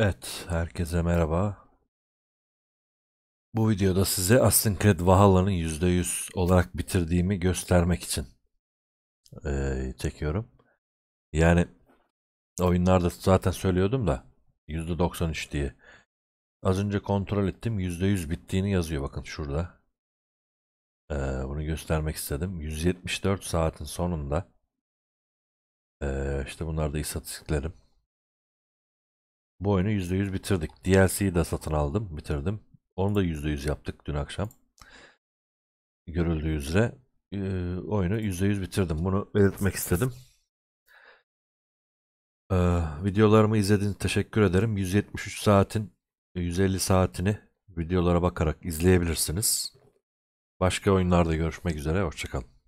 Evet, herkese merhaba. Bu videoda size Assassin's Creed Valhalla'nın %100 olarak bitirdiğimi göstermek için eee, çekiyorum. Yani oyunlarda zaten söylüyordum da %93 diye. Az önce kontrol ettim %100 bittiğini yazıyor bakın şurada. Eee, bunu göstermek istedim. 174 saatin sonunda eee, işte bunlar da istatistiklerim. Bu oyunu %100 bitirdik. DLC'yi de satın aldım, bitirdim. Onu da %100 yaptık dün akşam. Görüldüğü üzere e, oyunu %100 bitirdim. Bunu belirtmek istedim. Ee, videolarımı izlediğiniz teşekkür ederim. 173 saatin 150 saatini videolara bakarak izleyebilirsiniz. Başka oyunlarda görüşmek üzere. Hoşçakalın.